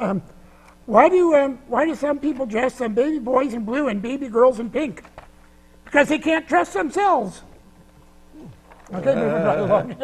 Um, why do um, why do some people dress some baby boys in blue and baby girls in pink? Because they can't trust themselves. Okay, moving.